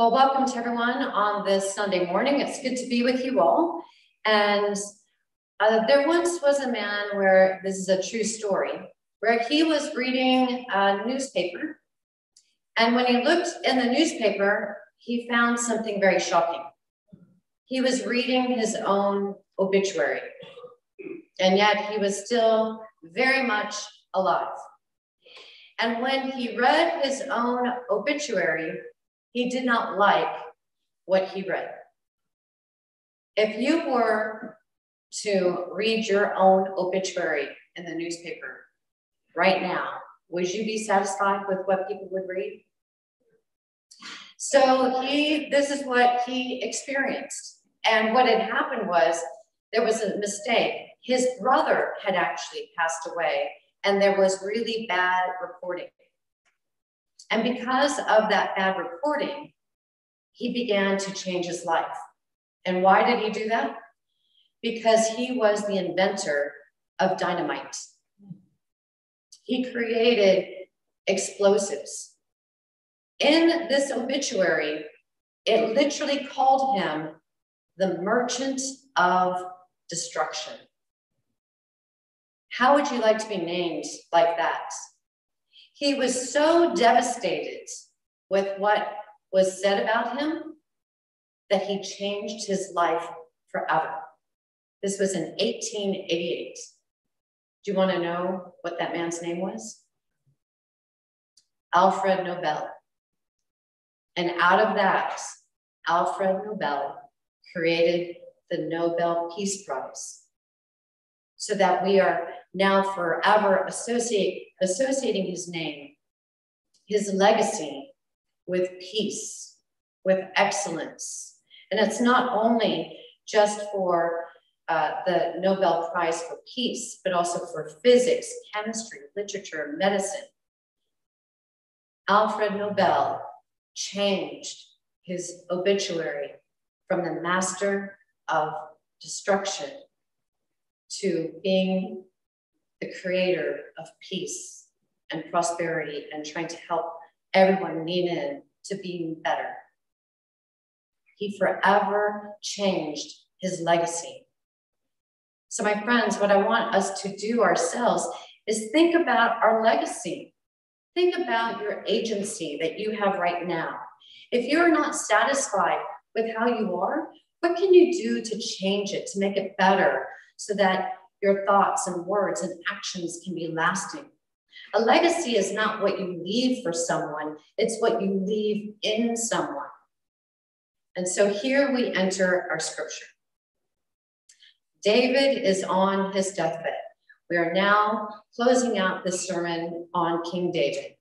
Well, welcome to everyone on this Sunday morning. It's good to be with you all. And uh, there once was a man where this is a true story, where he was reading a newspaper. And when he looked in the newspaper, he found something very shocking. He was reading his own obituary, and yet he was still very much alive. And when he read his own obituary, he did not like what he read. If you were to read your own obituary in the newspaper right now, would you be satisfied with what people would read? So he, this is what he experienced. And what had happened was there was a mistake. His brother had actually passed away, and there was really bad reporting. And because of that bad reporting, he began to change his life. And why did he do that? Because he was the inventor of dynamite. He created explosives. In this obituary, it literally called him the merchant of destruction. How would you like to be named like that? He was so devastated with what was said about him that he changed his life forever. This was in 1888. Do you want to know what that man's name was? Alfred Nobel. And out of that, Alfred Nobel created the Nobel Peace Prize so that we are now forever associate, associating his name, his legacy with peace, with excellence. And it's not only just for uh, the Nobel Prize for Peace, but also for physics, chemistry, literature, medicine. Alfred Nobel changed his obituary from the master of destruction to being the creator of peace and prosperity and trying to help everyone lean in to being better. He forever changed his legacy. So, my friends, what I want us to do ourselves is think about our legacy. Think about your agency that you have right now. If you're not satisfied with how you are, what can you do to change it, to make it better, so that your thoughts and words and actions can be lasting. A legacy is not what you leave for someone, it's what you leave in someone. And so here we enter our scripture. David is on his deathbed. We are now closing out this sermon on King David.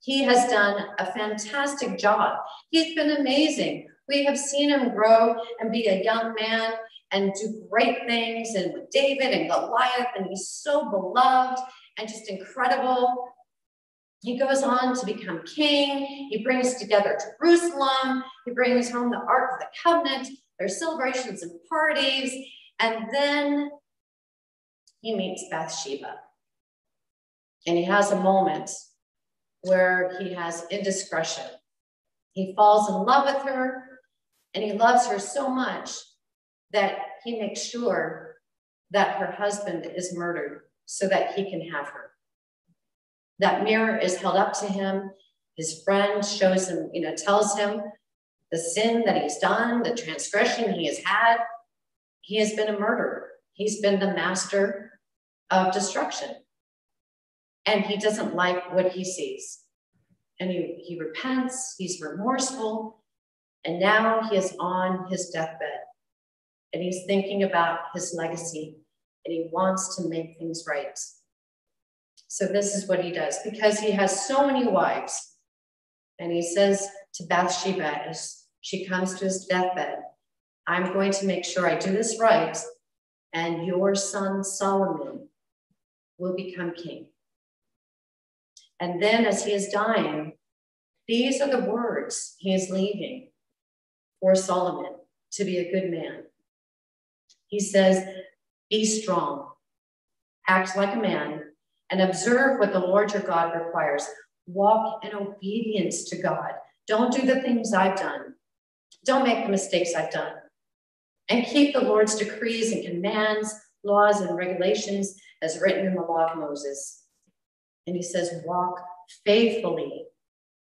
He has done a fantastic job. He's been amazing. We have seen him grow and be a young man and do great things and with David and Goliath, and he's so beloved and just incredible. He goes on to become king. He brings together Jerusalem. He brings home the Ark of the Covenant. There's celebrations and parties. And then he meets Bathsheba. And he has a moment where he has indiscretion. He falls in love with her and he loves her so much that he makes sure that her husband is murdered so that he can have her. That mirror is held up to him. His friend shows him, you know, tells him the sin that he's done, the transgression he has had. He has been a murderer. He's been the master of destruction. And he doesn't like what he sees. And he, he repents, he's remorseful, and now he is on his deathbed and he's thinking about his legacy and he wants to make things right. So this is what he does because he has so many wives. And he says to Bathsheba as she comes to his deathbed, I'm going to make sure I do this right, and your son Solomon will become king. And then as he is dying, these are the words he is leaving for Solomon to be a good man. He says, Be strong, act like a man, and observe what the Lord your God requires. Walk in obedience to God. Don't do the things I've done. Don't make the mistakes I've done. And keep the Lord's decrees and commands, laws and regulations as written in the law of Moses. And he says, walk faithfully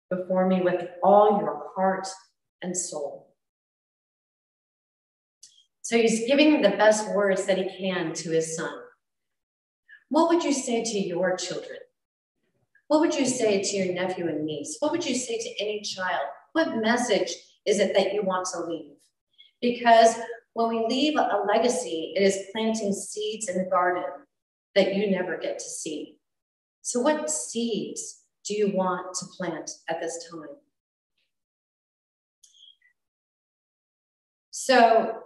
before me with all your heart and soul. So he's giving the best words that he can to his son. What would you say to your children? What would you say to your nephew and niece? What would you say to any child? What message is it that you want to leave? Because when we leave a legacy, it is planting seeds in the garden that you never get to see. So, what seeds do you want to plant at this time? So,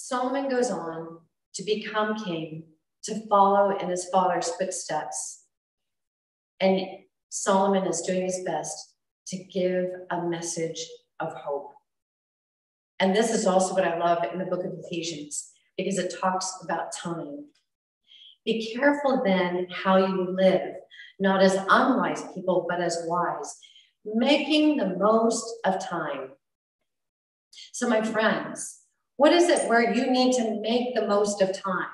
Solomon goes on to become king, to follow in his father's footsteps. And Solomon is doing his best to give a message of hope. And this is also what I love in the book of Ephesians, because it talks about time. Be careful then how you live, not as unwise people, but as wise, making the most of time. So, my friends, what is it where you need to make the most of time?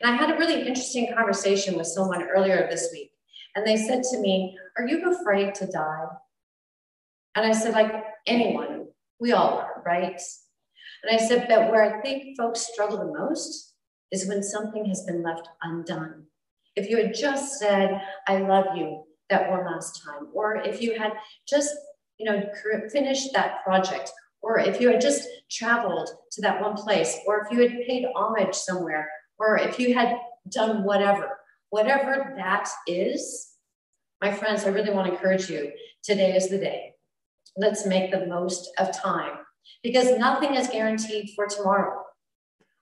And I had a really interesting conversation with someone earlier this week, and they said to me, Are you afraid to die? And I said, Like anyone, we all are, right? And I said, But where I think folks struggle the most is when something has been left undone. If you had just said, I love you that one last time, or if you had just, you know, finished that project, or if you had just traveled to that one place, or if you had paid homage somewhere, or if you had done whatever, whatever that is, my friends, I really want to encourage you. Today is the day. Let's make the most of time because nothing is guaranteed for tomorrow.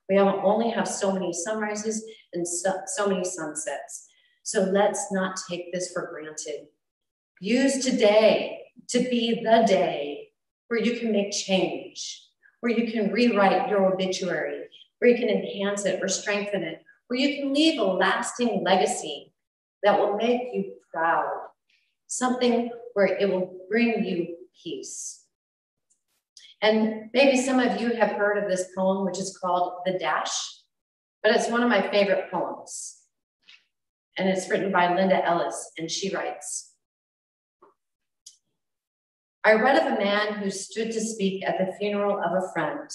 We only have so many sunrises and so, so many sunsets. So let's not take this for granted. Use today to be the day where you can make change, where you can rewrite your obituary, where you can enhance it or strengthen it, where you can leave a lasting legacy that will make you proud, something where it will bring you peace. And maybe some of you have heard of this poem, which is called The Dash, but it's one of my favorite poems. And it's written by Linda Ellis, and she writes I read of a man who stood to speak at the funeral of a friend.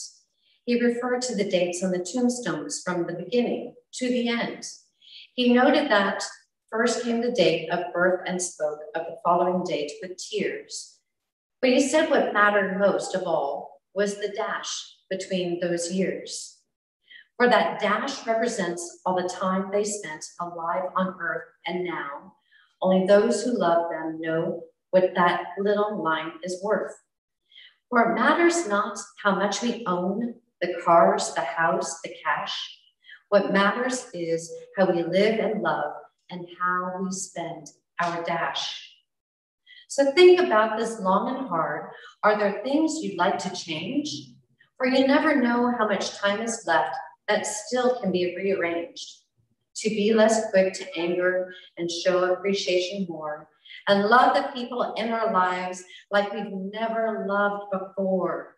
He referred to the dates on the tombstones from the beginning to the end. He noted that first came the date of birth and spoke of the following date with tears but he said what mattered most of all was the dash between those years. For that dash represents all the time they spent alive on earth and now. Only those who love them know what that little line is worth. For it matters not how much we own the cars, the house, the cash. What matters is how we live and love and how we spend our dash. So think about this long and hard. Are there things you'd like to change? For you never know how much time is left that still can be rearranged. To be less quick to anger and show appreciation more, and love the people in our lives like we've never loved before.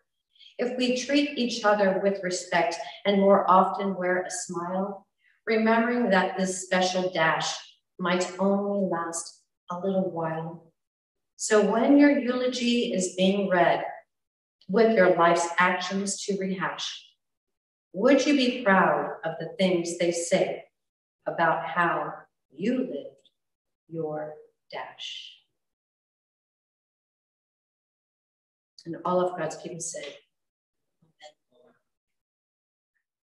If we treat each other with respect and more often wear a smile, remembering that this special dash might only last a little while. So when your eulogy is being read with your life's actions to rehash, would you be proud of the things they say about how you lived your dash? And all of God's people say,